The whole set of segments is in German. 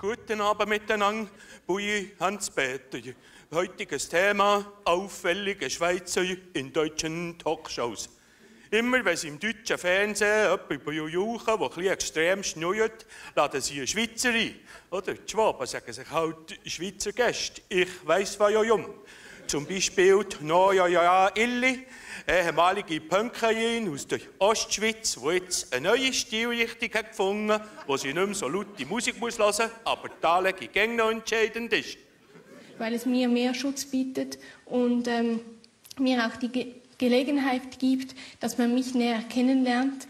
Guten Abend miteinander, Bui Hans-Peter. Heutiges Thema: auffällige Schweizer in deutschen Talkshows. Immer wenn sie im deutschen Fernsehen jemanden über Jujuchen, der bisschen extrem schnurrt, laden sie einen Schweizer ein. Oder die Schwaben sagen sich halt Schweizer Gäste. Ich weiss von Jujum. Zum Beispiel Noja ja Illi, ehemalige Punkerin aus der Ostschweiz, die jetzt eine neue Stilrichtung hat gefunden wo sie nicht mehr so laute Musik muss hören muss, aber die Anlegung gäng noch entscheidend ist. Weil es mir mehr Schutz bietet und ähm, mir auch die Ge Gelegenheit gibt, dass man mich näher kennenlernt.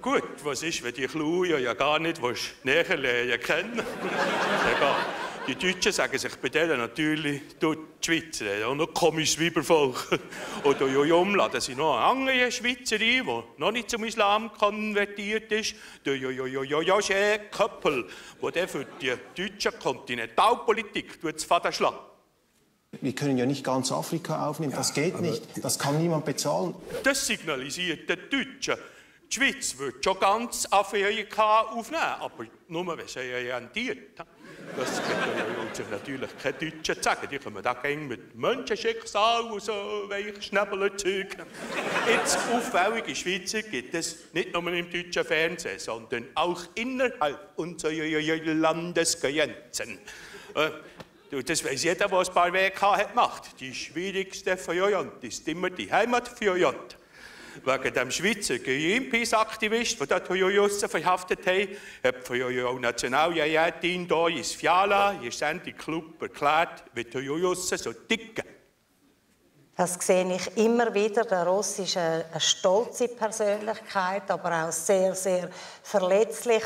Gut, was ist, wenn die Kluja ja gar nicht näher lernen kennen? Egal. Die Deutschen sagen sich bei denen natürlich, du, die Schweizer auch noch komisches Weibervolk. Oder Jojom laden sie noch einen anderen Schweizer ein, der noch nicht zum Islam konvertiert ist. Der Jojojojoje Köppel, der für die deutsche Kontinentalpolitik das schlägt. Wir können ja nicht ganz Afrika aufnehmen, das geht nicht, das kann niemand bezahlen. Das signalisiert den Deutschen. Die Schweiz würde schon ganz Afrika aufnehmen, aber nur, wenn sie rentiert. Das natürlich keine Deutschen sagen. Die kommen da gegen mit Menschenschicksal und so Weichschnäbelzeug. Jetzt auffällige Schweizer gibt es nicht nur im deutschen Fernsehen, sondern auch innerhalb unserer Landesgrenzen. Äh, das weiß jeder, der ein paar WK hat gemacht. Die schwierigste für Jojant ist immer die Heimat für Jojant wegen dem Schweizer Greenpeace-Aktivist, der dort Jujussen verhaftet hat, hat von Jojo Nationaljahrtin Doris Fiala in Sendung Club erklärt, wie die Jujussen so ticken. Das sehe ich immer wieder. Der Ross ist eine, eine stolze Persönlichkeit, aber auch sehr, sehr verletzlich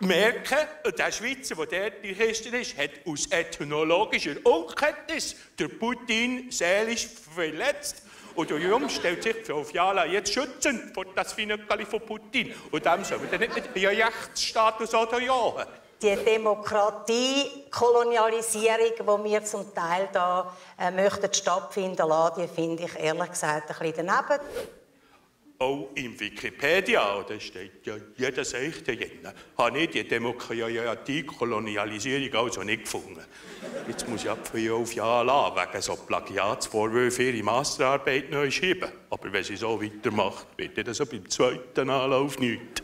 merken, der Schweizer, der dort die Christen ist, hat aus ethnologischer Unkenntnis der Putin seelisch verletzt und Jung stellt sich für Fiala jetzt schützend vor das Fingerkali von Putin. Und dem soll man nicht mit Rechtsstatus oder jagen. Die Demokratie-Kolonialisierung, die wir zum Teil da äh, möchten stattfinden lassen, die finde ich ehrlich gesagt ein bisschen daneben. Auch im Wikipedia, da steht ja jeder Sechste drin, habe ich die Demokratie-Kolonialisierung also nicht gefunden. Jetzt muss ich ab von auf Jahr lassen, wegen so Plagiatsvorwürfen ihre Masterarbeit neu schreiben. Aber wenn sie so weitermacht, wird das so beim zweiten Anlauf nichts.